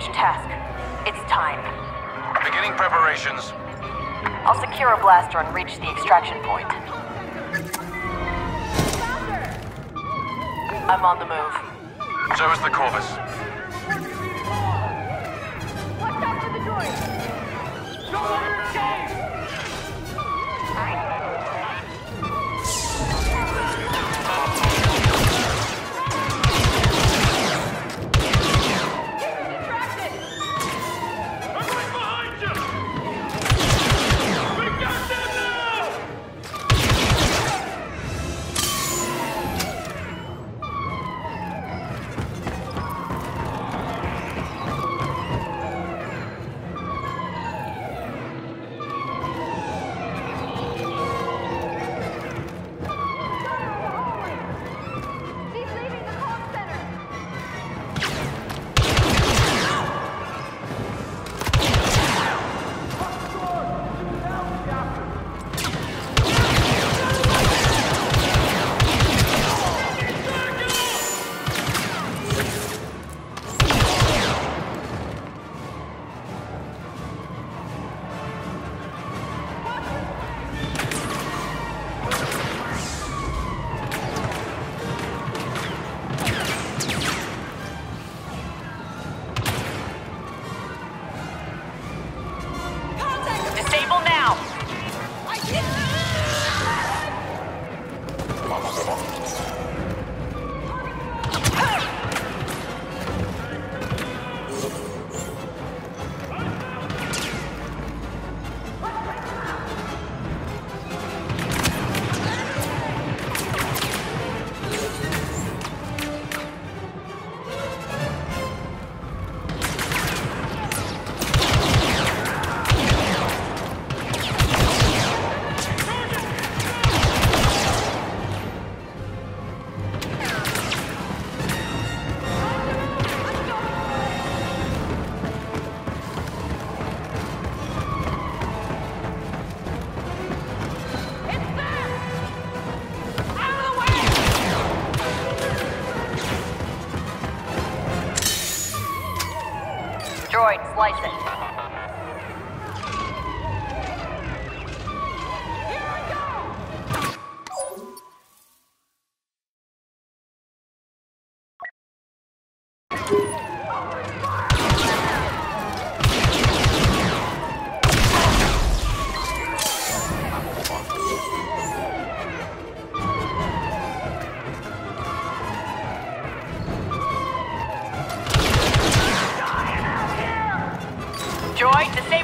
engage task. It's time. Beginning preparations. I'll secure a blaster and reach the extraction point. I'm on the move. So is the Corvus. Watch out for the droid! Don't let her escape! Droid, slice.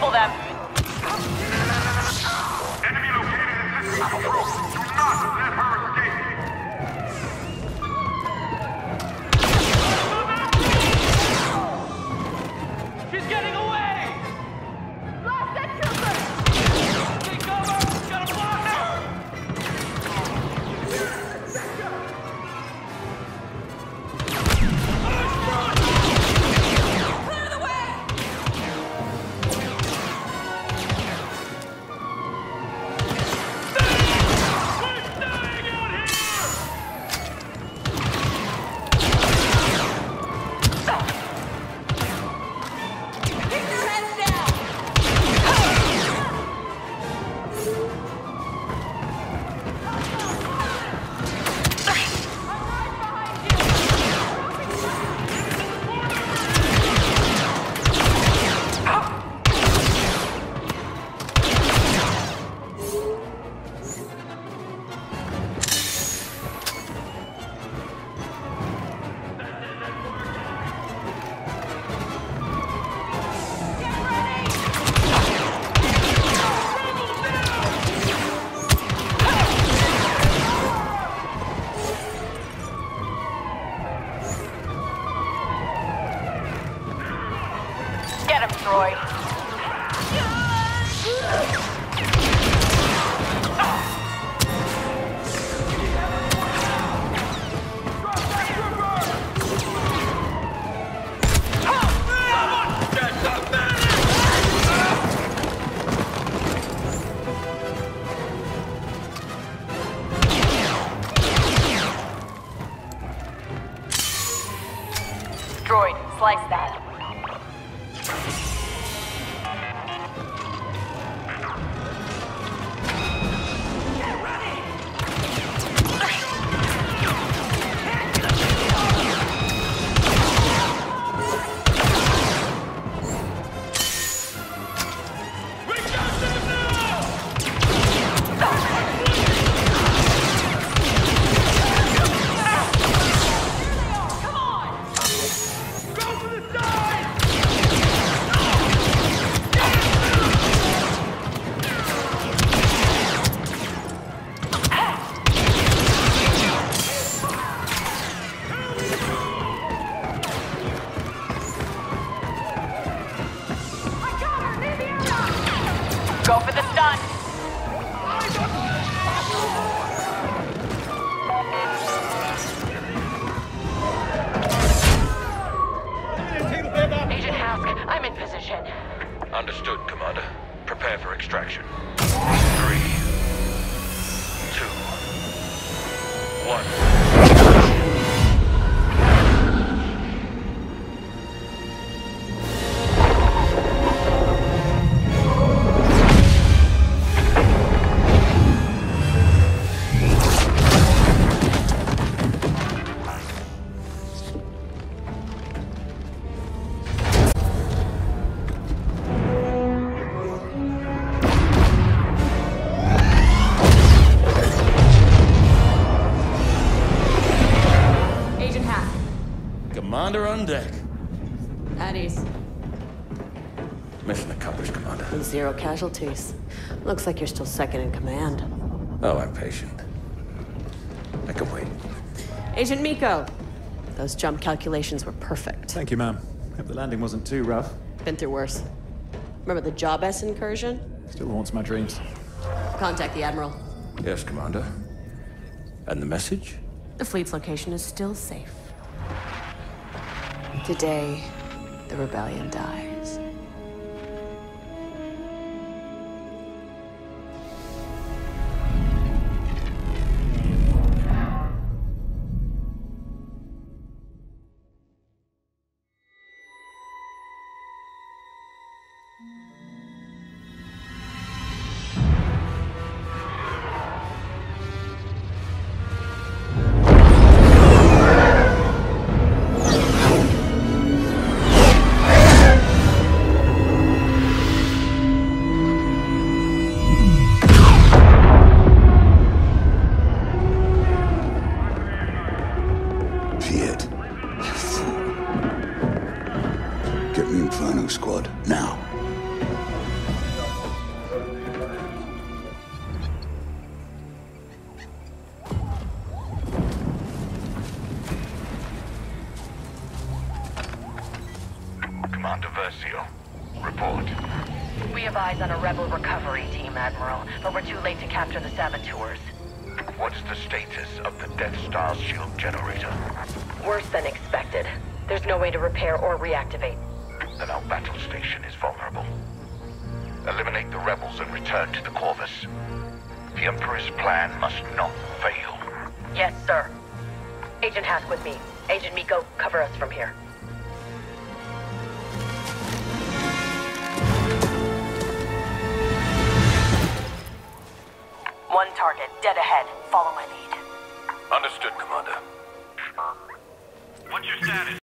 Disable them. Enemy located Get him, droid. One. Commander on deck. At ease. Mission accomplished, Commander. Zero casualties. Looks like you're still second in command. Oh, I'm patient. I can wait. Agent Meeko. Those jump calculations were perfect. Thank you, ma'am. Hope the landing wasn't too rough. Been through worse. Remember the Job S incursion? Still haunts my dreams. Contact the Admiral. Yes, Commander. And the message? The fleet's location is still safe. Today, the rebellion dies. Versio, report. We have eyes on a rebel recovery team, Admiral, but we're too late to capture the saboteurs. What's the status of the Death Star's shield generator? Worse than expected. There's no way to repair or reactivate. Then our battle station is vulnerable. Eliminate the rebels and return to the Corvus. The Emperor's plan must not fail. Yes, sir. Agent Hask with me. Agent Meeko, cover us from here. One target, dead ahead. Follow my lead. Understood, Commander. What's your status?